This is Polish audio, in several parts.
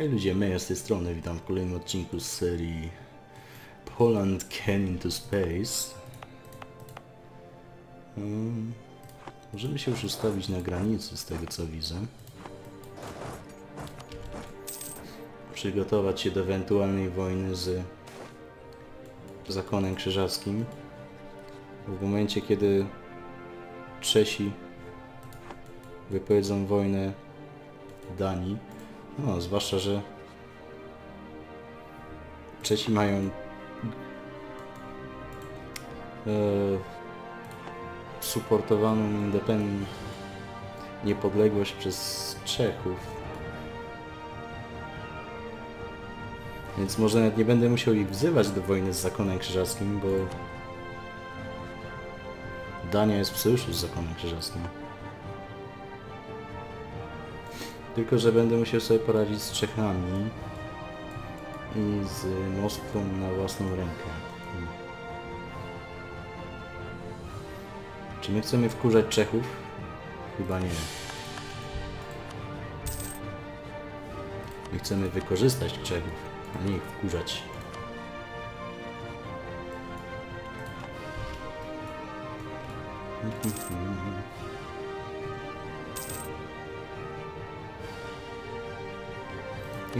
Hej ludzie, Meja z tej strony, witam w kolejnym odcinku z serii Poland Can into Space. Hmm. Możemy się już ustawić na granicy z tego co widzę. Przygotować się do ewentualnej wojny z zakonem krzyżackim. W momencie kiedy Czesi wypowiedzą wojnę Danii, no, zwłaszcza, że Czesi mają e, suportowaną niepodległość przez Czechów. Więc może nawet nie będę musiał ich wzywać do wojny z zakonem krzyżackim, bo Dania jest w sojuszu z zakonem krzyżackim. Tylko, że będę musiał sobie poradzić z Czechami i z Moskwą na własną rękę. Hmm. Czy my chcemy wkurzać Czechów? Chyba nie. My chcemy wykorzystać Czechów, a nie ich wkurzać.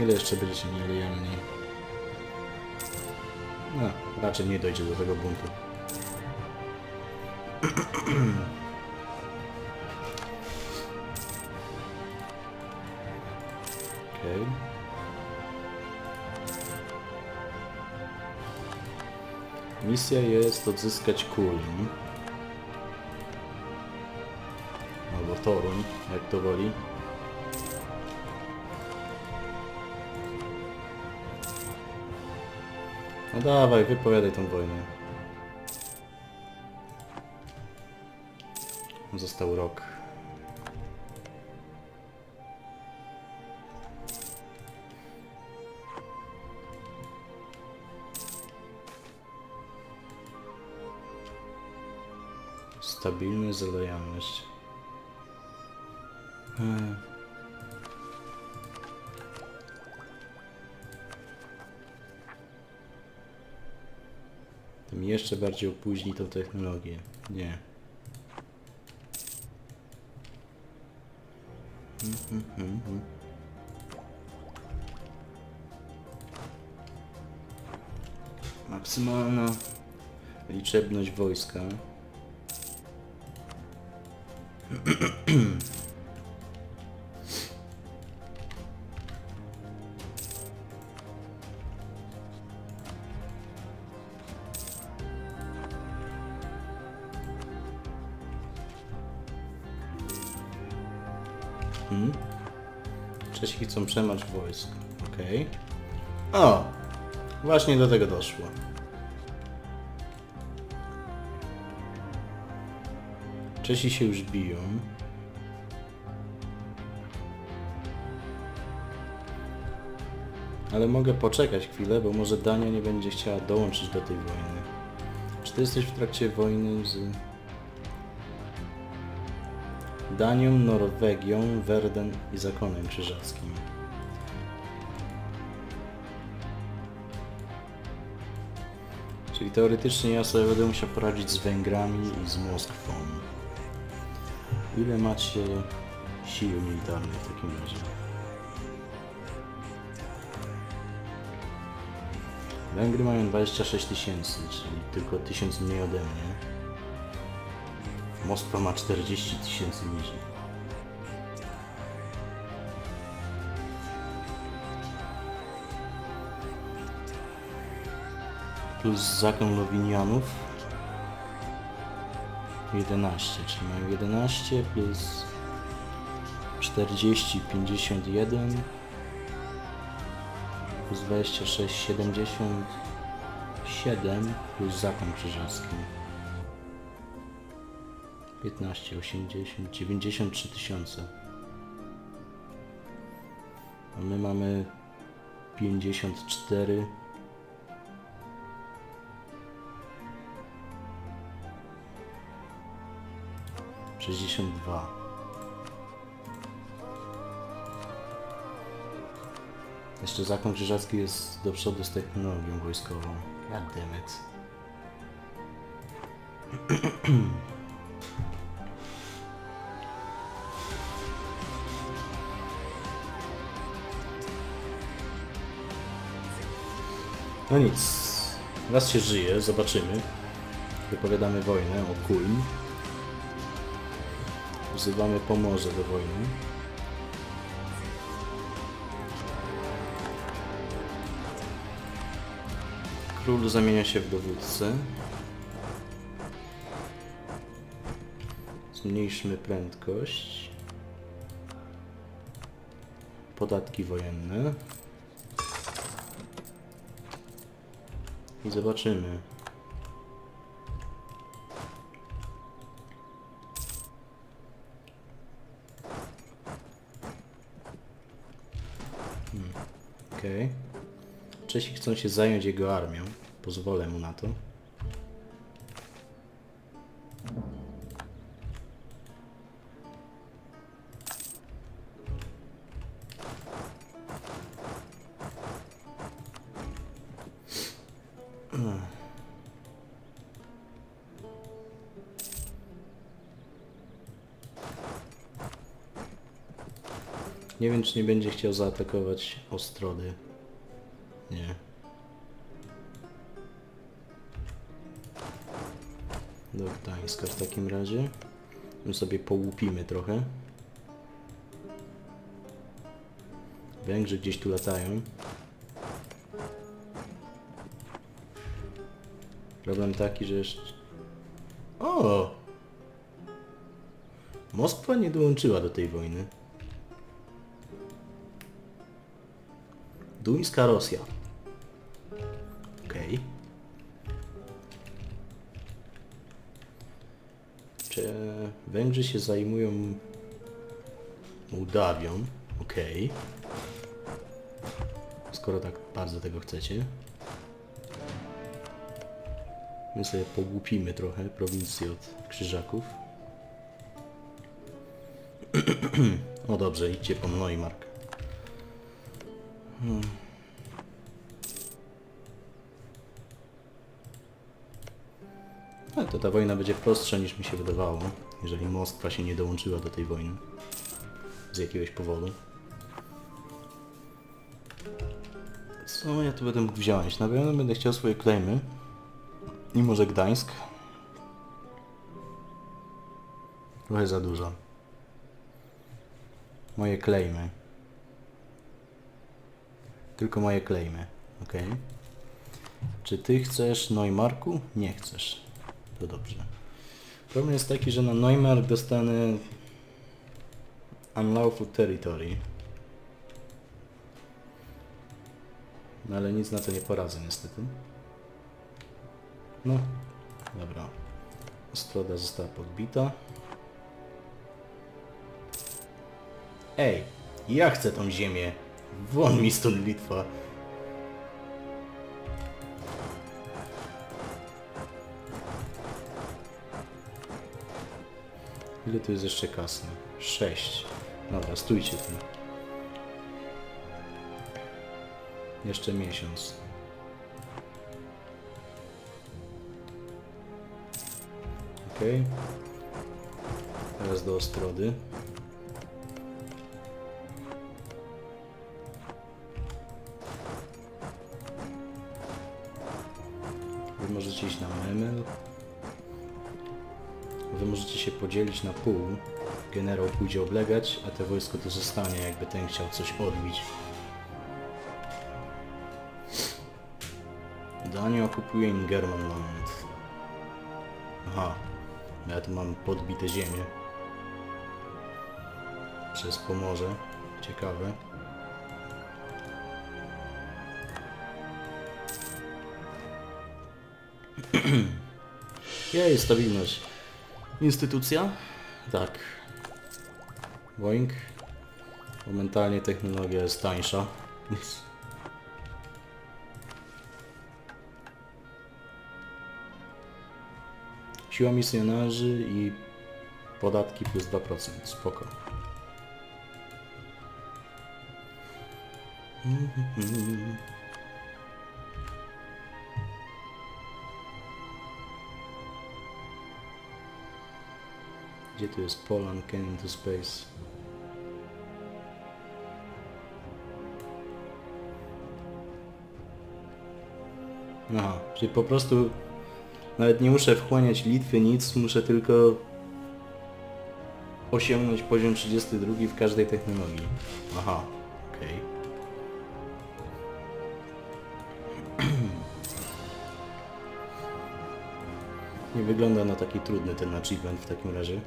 Ile jeszcze będziecie nielojalni? No, raczej nie dojdzie do tego buntu. Okej. Okay. Misja jest odzyskać Kulm. Albo Torun, jak to woli. No dawaj, wypowiadaj tą wojnę. Został rok. Stabilność, zalojalność. Hmm. Tym jeszcze bardziej opóźni tą technologię. Nie. Mhm. Maksymalna liczebność wojska. Hmm. Czesi chcą przemarsz wojsk. Okej. Okay. O! Właśnie do tego doszło. Czesi się już biją. Ale mogę poczekać chwilę, bo może Dania nie będzie chciała dołączyć do tej wojny. Czy ty jesteś w trakcie wojny z... Danią, Norwegią, Werden i Zakonem Krzyżackim. Czyli teoretycznie ja sobie będę musiał poradzić z Węgrami i z Moskwą. Ile macie sił militarnych w takim razie? Węgry mają 26 tysięcy, czyli tylko 1000 mniej ode mnie. Moskwa ma 40 tysięcy niżej. Plus zakon Lowinianów 11, czyli mają 11 plus 40, 51 plus 26, 77 plus zakon krzyżacki. 15, 80, 93 tysiące. A my mamy 54. Sześćdziesiąt dwa. Jeszcze zakon krzyżacki jest do przodu z technologią wojskową. God damn it. No nic. Raz się żyje, zobaczymy. Wypowiadamy wojnę o Kulm. Wzywamy Pomorze do wojny. Król zamienia się w dowódcę. Zmniejszmy prędkość. Podatki wojenne. I zobaczymy. Hmm. Okej. Czesi chcą się zająć jego armią. Pozwolę mu na to. Nie wiem, czy nie będzie chciał zaatakować Ostrody. Nie. Do Gdańska w takim razie. My sobie połupimy trochę. Węgrzy gdzieś tu latają. Problem taki, że jeszcze... O! Moskwa nie dołączyła do tej wojny. Duńska Rosja. Okej. Czy Węgrzy się zajmują Mołdawią? Okej. Skoro tak bardzo tego chcecie. My sobie pogłupimy trochę prowincję od krzyżaków. o dobrze, idźcie po Neumark. Hmm. To ta wojna będzie prostsza niż mi się wydawało, jeżeli Moskwa się nie dołączyła do tej wojny. Z jakiegoś powodu. Co ja tu będę mógł wziąć? Na pewno będę chciał swoje klejmy. I może Gdańsk. Trochę za dużo. Moje klejmy. Tylko moje klejmy. Ok. Czy ty chcesz Neumarku? Nie chcesz. To dobrze. Problem jest taki, że na Neumark dostanę Unlawful Territory. No ale nic na to nie poradzę niestety. No, dobra. Ostroda została podbita. Ej, ja chcę tą ziemię. Won mi stąd Litwa. Ile tu jest jeszcze kasy? 6. Dobra, stójcie tu. Jeszcze miesiąc. Okej. Teraz do Ostrody. Wy możecie iść na Memel. Wy możecie się podzielić na pół. Generał pójdzie oblegać, a te wojsko tu zostanie, jakby ten chciał coś odbić. Dania okupuje Ingermanland. Aha, ja tu mam podbite ziemię. Przez Pomorze. Ciekawe. Jej, stabilność. Instytucja? Tak. Boeing. Momentalnie technologia jest tańsza. Siła misjonarzy i podatki plus 2%. Spoko. Gdzie tu jest Poland Can into Space? Aha, czyli po prostu nawet nie muszę wchłaniać Litwy, nic, muszę tylko osiągnąć poziom 32 w każdej technologii. Aha, okej. Nie wygląda na taki trudny ten achievement w takim razie.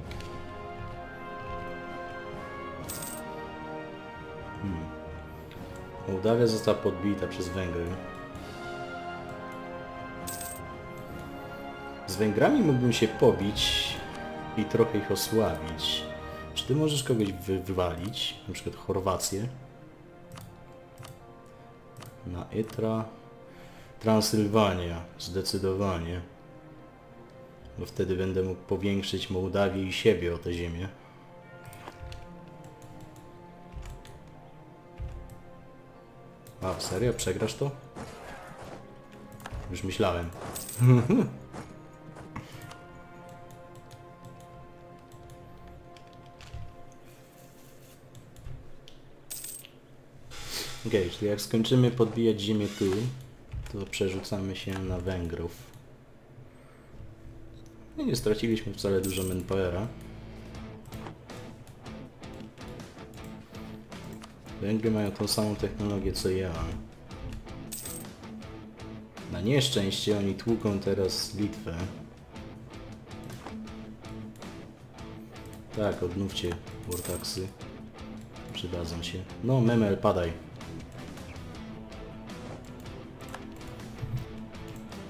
Hmm. Mołdawia została podbita przez Węgry. Z Węgrami mógłbym się pobić i trochę ich osłabić. Czy ty możesz kogoś wy wywalić? Na przykład Chorwację. Na Ytra. Transylwania. Zdecydowanie. Bo wtedy będę mógł powiększyć Mołdawię i siebie o tę ziemię. A, serio? Przegrasz to? Już myślałem. Okej, czyli jak skończymy podbijać ziemię tu, to przerzucamy się na Węgrów. No nie straciliśmy wcale dużo manpowera. Węgry mają tą samą technologię co ja. Na nieszczęście oni tłuką teraz Litwę. Tak, odnówcie Vortaxy. Przydadzą się. No, Memel, padaj.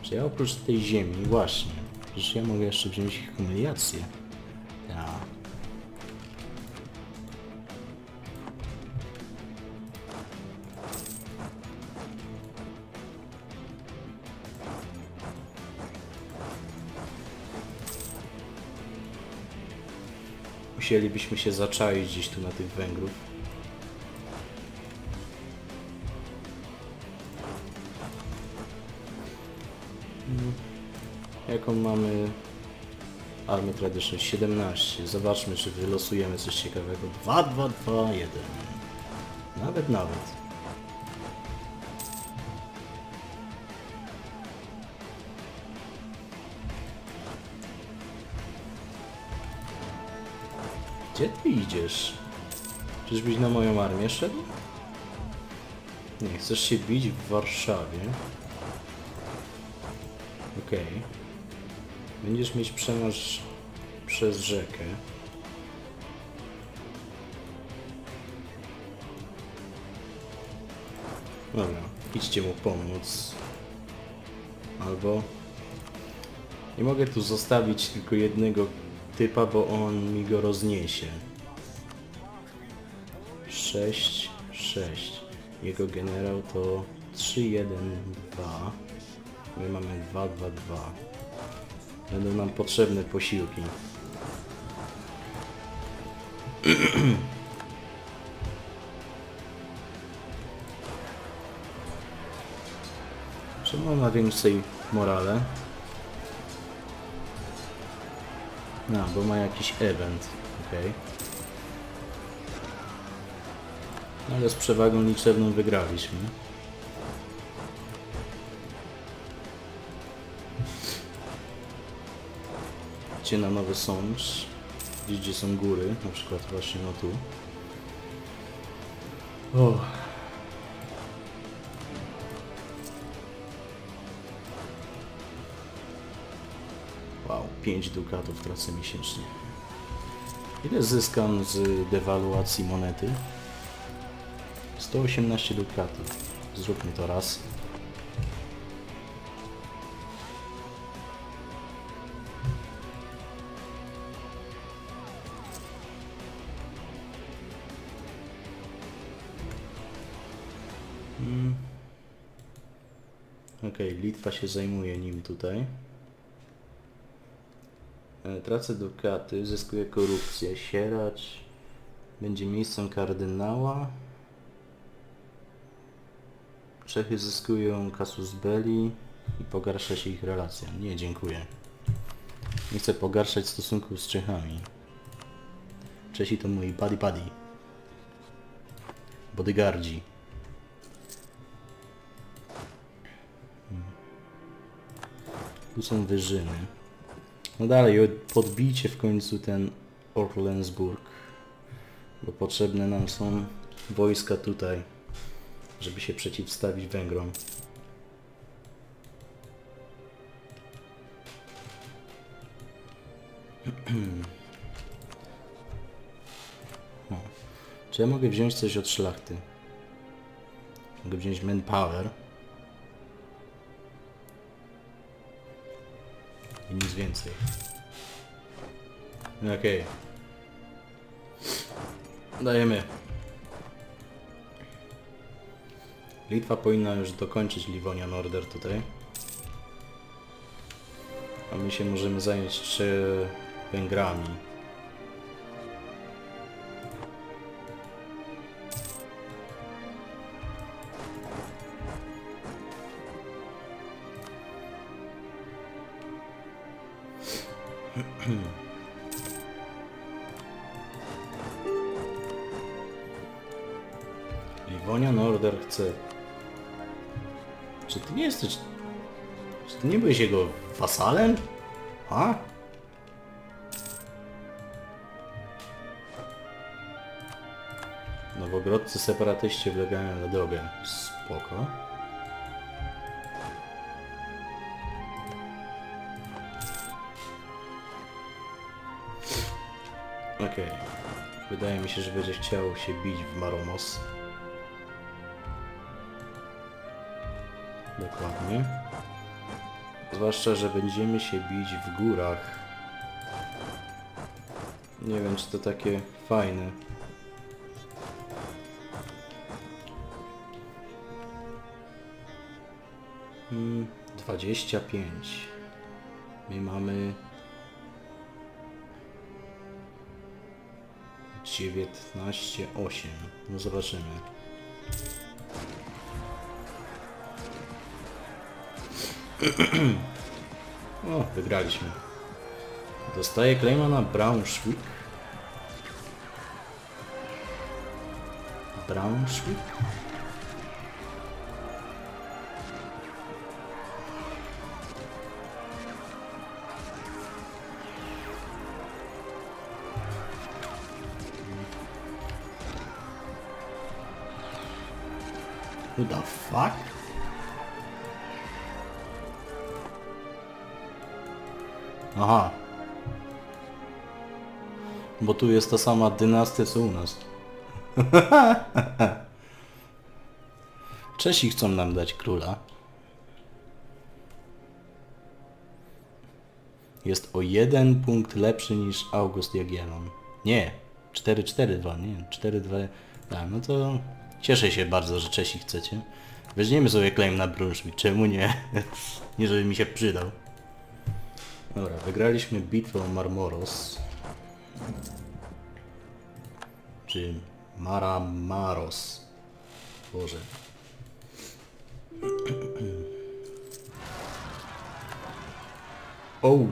Czy ja oprócz tej ziemi, właśnie, przecież ja mogę jeszcze wziąć ich humiliację. Ja. Musielibyśmy się zaczaić gdzieś tu na tych Węgrów. Tradition 17. Zobaczmy, czy wylosujemy coś ciekawego. 2, 2, 2, 1. Nawet, nawet. Gdzie ty idziesz? Czyżbyś na moją armię szedł? Nie, chcesz się bić w Warszawie. Okej. Będziesz mieć przemarsz przez rzekę. Dobra, idźcie mu pomóc. Albo... Nie mogę tu zostawić tylko jednego typa, bo on mi go rozniesie. 6, 6. Jego generał to 3, 1, 2. My mamy 2, 2, 2. Będą nam potrzebne posiłki. Czemu ma więcej morale? No, bo ma jakiś event. Okej. Ale z przewagą liczebną wygraliśmy. Gdzie na nowy sącz? Gdzieś gdzie są góry, na przykład właśnie no tu. O. Wow, 5 dukatów tracę miesięcznie. Ile zyskam z dewaluacji monety? 118 dukatów. Zróbmy to raz. Litwa się zajmuje nim tutaj. E, Tracę dukaty, zyskuję korupcję. Sierać będzie miejscem kardynała. Czechy zyskują kasus belli i pogarsza się ich relacja. Nie, dziękuję. Nie chcę pogarszać stosunków z Czechami. Czesi to moi buddy buddy. Bodyguardzi. Tu są wyżyny. No dalej, podbijcie w końcu ten Orlensburg. Bo potrzebne nam są wojska tutaj, żeby się przeciwstawić Węgrom. Czy ja mogę wziąć coś od szlachty? Mogę wziąć manpower. I nic więcej. Okej. Dajemy. Litwa powinna już dokończyć Livonia Norder tutaj. A my się możemy zająć Węgrami. Livonia Norder chce... Czy ty nie jesteś... Czy ty nie byłeś jego wasalem? A? Nowogrodcy separatyści wlegają na drogę. Spoko. Wydaje mi się, że będzie chciał się bić w Maromos. Dokładnie. Zwłaszcza, że będziemy się bić w górach. Nie wiem, czy to takie fajne. Hmm, 25. My mamy... 19, 8. No zobaczymy. O, wygraliśmy. Dostaję claima na Braunschweig. Braunschweig? Bo tu jest ta sama dynastia co u nas. Czesi chcą nam dać króla. Jest o jeden punkt lepszy niż August Jagiellon. Nie, 4-4-2, nie, 4-2... Tak, no to cieszę się bardzo, że Czesi chcecie. Weźmiemy sobie claim na Brunswick, czemu nie? nie, żeby mi się przydał. Dobra, wygraliśmy bitwę o Marmoros. Czy Maramaros. Boże. Ouch.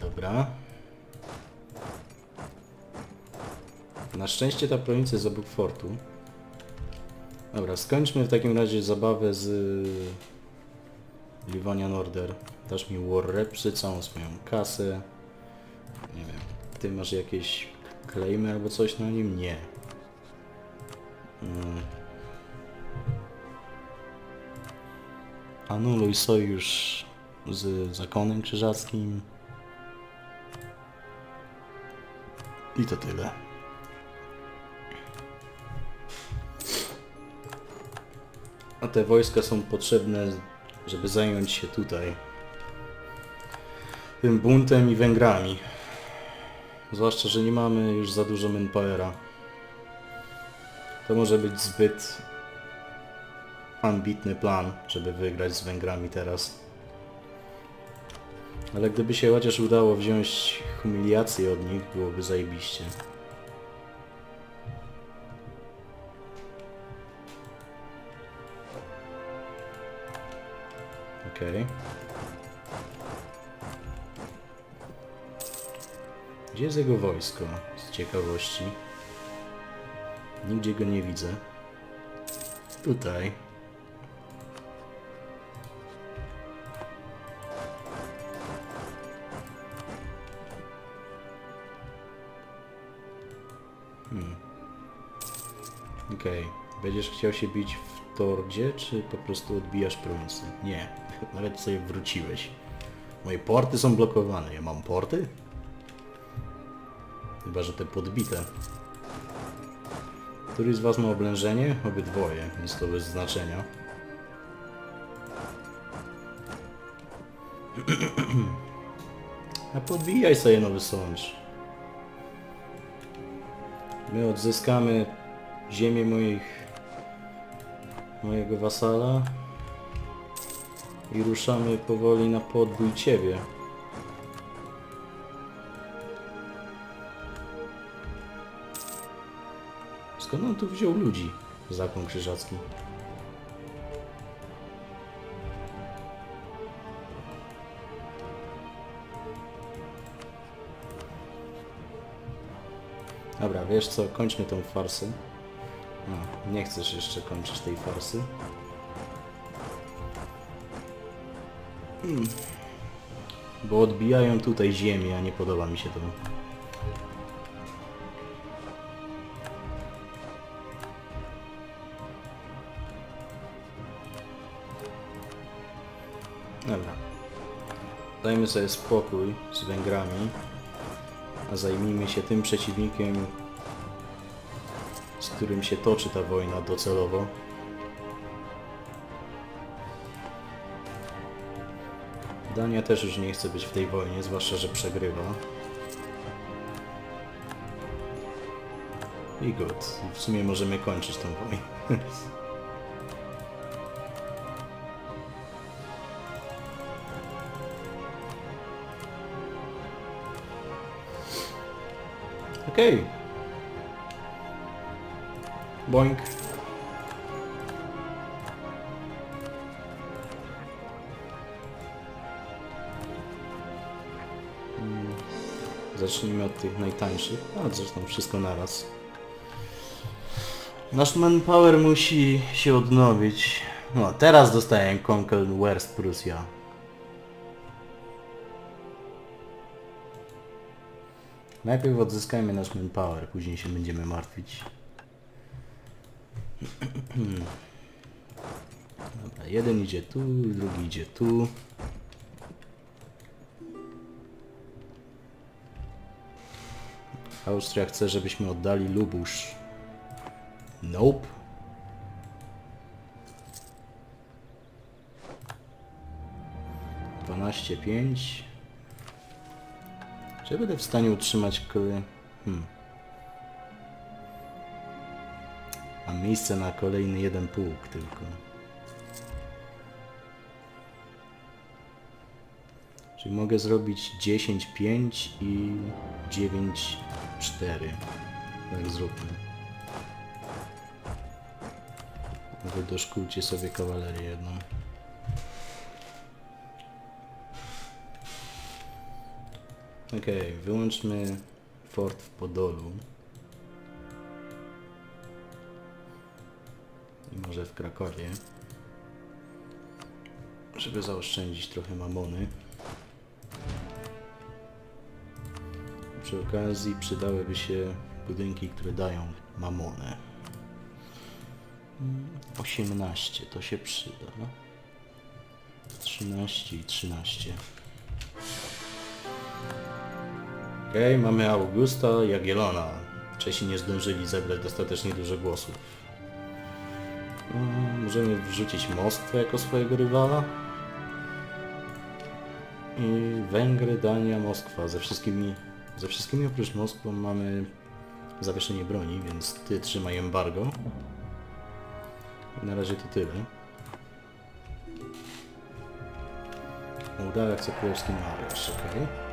Dobra. Na szczęście ta prowincja jest obok fortu. Dobra, skończmy w takim razie zabawę z Livonia Norder. Dasz mi War Repsy, całą swoją kasę. Nie wiem, ty masz jakieś claimy albo coś na nim? Nie. Hmm. Anuluj sojusz z zakonem krzyżackim. I to tyle. A te wojska są potrzebne, żeby zająć się tutaj tym buntem i Węgrami. Zwłaszcza, że nie mamy już za dużo manpowera. To może być zbyt ambitny plan, żeby wygrać z Węgrami teraz. Ale gdyby się chociaż udało wziąć humiliację od nich, byłoby zajebiście. Okej. Okay. Gdzie jest jego wojsko? Z ciekawości. Nigdzie go nie widzę. Tutaj. Hmm. Okej. Będziesz chciał się bić w tordzie, czy po prostu odbijasz prowincję? Nie. Nawet sobie wróciłeś. Moje porty są blokowane. Ja mam porty? Chyba, że te podbite. Który z Was ma oblężenie? Obydwoje, więc to bez znaczenia. A podbijaj sobie nowy sącz. My odzyskamy ziemię moich mojego wasala i ruszamy powoli na podbój ciebie. Skąd on tu wziął ludzi? Zakon krzyżacki. Dobra, wiesz co, kończmy tą farsę. No, nie chcesz jeszcze kończyć tej farsy. Hmm. Bo odbijają tutaj ziemię, a nie podoba mi się to. Dajmy sobie spokój z Węgrami, a zajmijmy się tym przeciwnikiem, z którym się toczy ta wojna docelowo. Dania też już nie chce być w tej wojnie, zwłaszcza, że przegrywa. I good. W sumie możemy kończyć tą wojnę. Okej. Boink. Mm, Zacznijmy od tych najtańszych. A zresztą wszystko naraz. Nasz manpower musi się odnowić. No, teraz dostaję Conquer West Prussia. Najpierw odzyskajmy nasz manpower, później się będziemy martwić. Dobra, jeden idzie tu, drugi idzie tu. Austria chce, żebyśmy oddali Lubusz. Nope. Dwanaście pięć. Czy ja będę w stanie utrzymać kolej... Hmm. Mam miejsce na kolejny jeden pułk tylko. Czyli mogę zrobić 10, 5 i 9, 4. Tak zróbmy. Wy doszkólcie sobie kawalerię jedną. Okej, wyłączmy fort w Podolu. I może w Krakowie. Żeby zaoszczędzić trochę mamony. Przy okazji przydałyby się budynki, które dają mamonę. Mm, 18 to się przyda. 13 i 13. Okej, mamy Augusta Jagiellona. Czesi nie zdążyli zebrać dostatecznie dużo głosów. Mm, Możemy wrzucić Moskwę jako swojego rywala. I Węgry, Dania, Moskwa. Ze wszystkimi, ze wszystkimi oprócz Moskwy mamy zawieszenie broni, więc ty trzymaj embargo. Na razie to tyle. Mołdawia chce królewski mariaż, okej.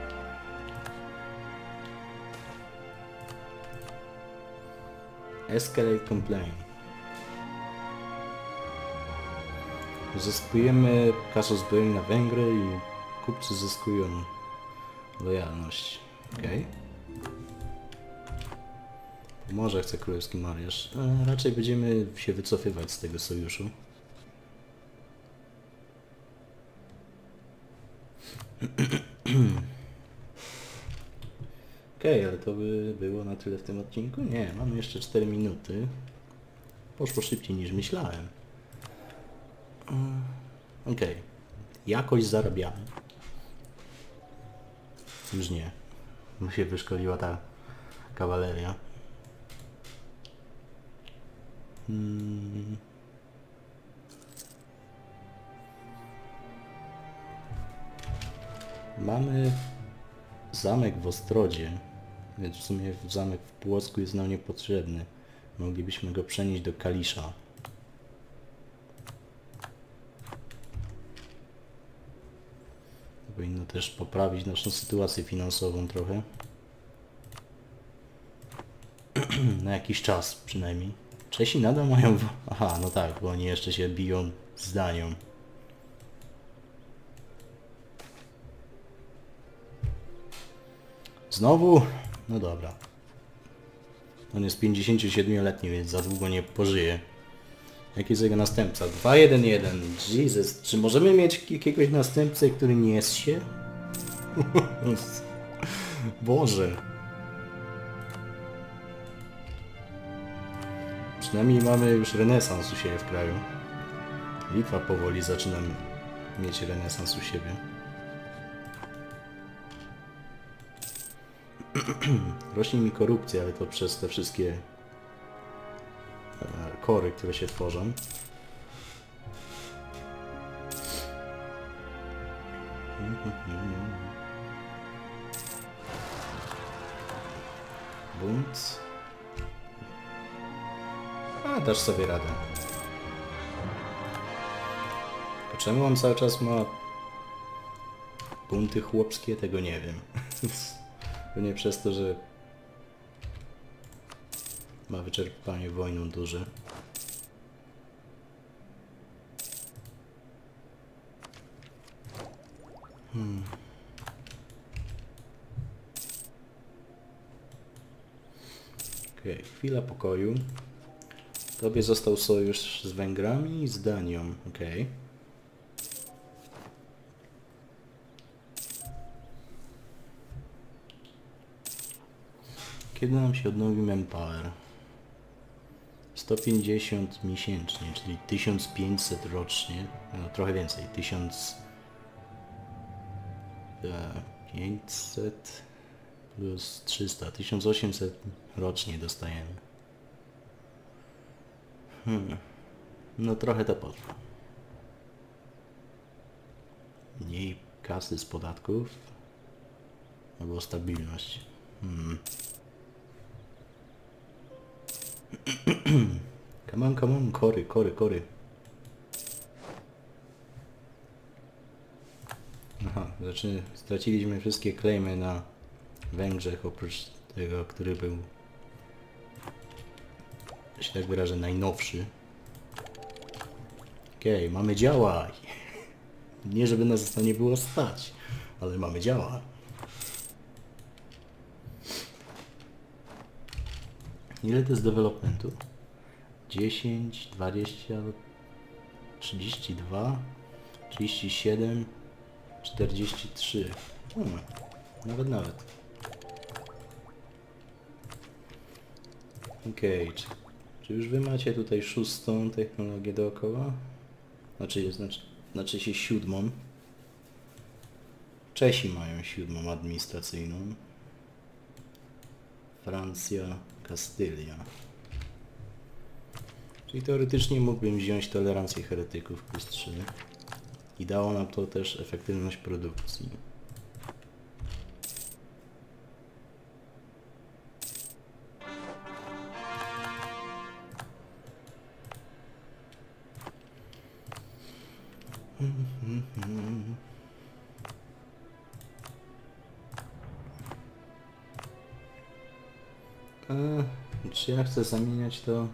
Escalate complaint. Zyskujemy kasę uzbrojeń na Węgry i kupcy zyskują lojalność. Okej. Może chce królewski mariaż. E, raczej będziemy się wycofywać z tego sojuszu. Okej, ale to by było na tyle w tym odcinku? Nie, mamy jeszcze 4 minuty. Poszło szybciej niż myślałem. Mm, Okej. Jakoś zarabiamy. Już nie. Mu się wyszkoliła ta kawaleria. Hmm. Mamy zamek w Ostrodzie, więc w sumie zamek w Płocku jest nam niepotrzebny. Moglibyśmy go przenieść do Kalisza. Powinno też poprawić naszą sytuację finansową trochę. Na jakiś czas przynajmniej. Czesi nadal mają... Aha, no tak, bo oni jeszcze się biją z Danią. Znowu? No dobra. On jest 57-letni, więc za długo nie pożyje. Jaki jest jego następca? 2-1-1. Jesus. Czy możemy mieć jakiegoś następcę, który nie jest się? Boże. Przynajmniej mamy już renesans u siebie w kraju. Litwa powoli zaczyna mieć renesans u siebie. Rośnie mi korupcja, ale to przez te wszystkie e, kory, które się tworzą. Bunt. A, dasz sobie radę. To czemu on cały czas ma bunty chłopskie? Tego nie wiem. Pewnie przez to, że ma wyczerpanie wojną duże. Hmm. Okej, chwila pokoju. Tobie został sojusz z Węgrami i z Danią. Okej. Kiedy nam się odnowi Manpower? 150 miesięcznie, czyli 1500 rocznie. No trochę więcej, 1500 plus 300, 1800 rocznie dostajemy. Hmm. No trochę to potrwa. Mniej kasy z podatków albo stabilność. Hmm. Come on, come on, kory, kory, kory. Aha, znaczy straciliśmy wszystkie klejmy na Węgrzech, oprócz tego, który był, się tak wyrażę, najnowszy. Okej, mamy działaj. Nie, żeby nas nie było stać, ale mamy działa. Ile to jest developmentu? 10, 20, 32, 37, 43. Hmm, nawet, nawet. Okej, czy, czy już wy macie tutaj szóstą technologię dookoła? Znaczy, znaczy, znaczy się siódmą. Czesi mają siódmą administracyjną. Francja, Kastylia. Czyli teoretycznie mógłbym wziąć tolerancję heretyków plus 3. I dało nam to też efektywność produkcji. chcę zamieniać to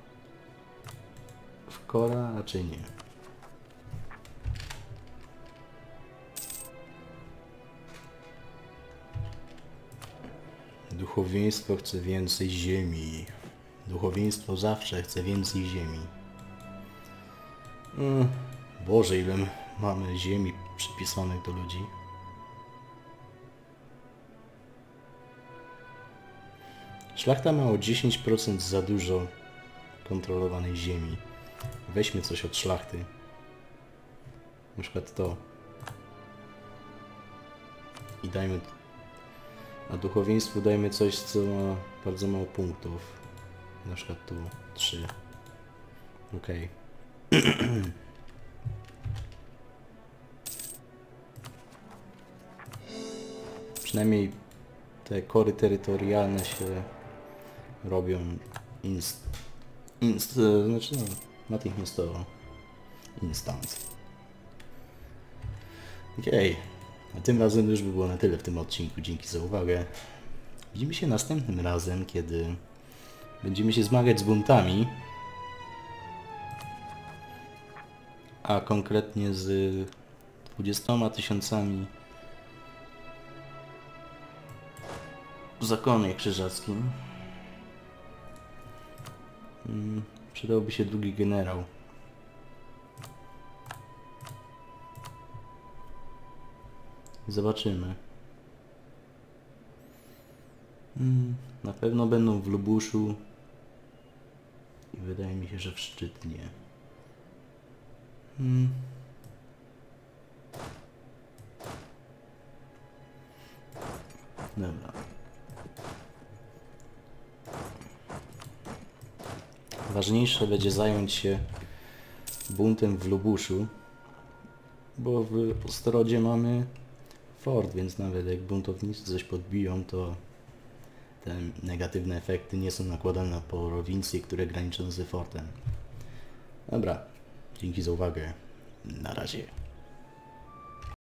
w kora, raczej nie. Duchowieństwo chce więcej ziemi. Duchowieństwo zawsze chce więcej ziemi. Mm, Boże, ile mamy ziemi przypisanych do ludzi. Szlachta ma o 10% za dużo kontrolowanej ziemi. Weźmy coś od szlachty. Na przykład to. I dajmy... A duchowieństwu dajmy coś, co ma bardzo mało punktów. Na przykład tu 3. Okej. Przynajmniej te kory terytorialne się robią inst... inst... znaczy no, natychmiastowo. Instant. Okej. A tym razem już by było na tyle w tym odcinku. Dzięki za uwagę. Widzimy się następnym razem, kiedy będziemy się zmagać z buntami. A konkretnie z 20 tysiącami w zakonie krzyżackim. Mm, Przydałby się drugi generał. Zobaczymy. Mm, Na pewno będą w Lubuszu i wydaje mi się, że w Szczytnie. Mm. Dobra. Ważniejsze będzie zająć się buntem w Lubuszu, bo w Ostrodzie mamy fort, więc nawet jak buntownicy coś podbiją, to te negatywne efekty nie są nakładane na prowincje, które graniczą z fortem. Dobra, dzięki za uwagę. Na razie.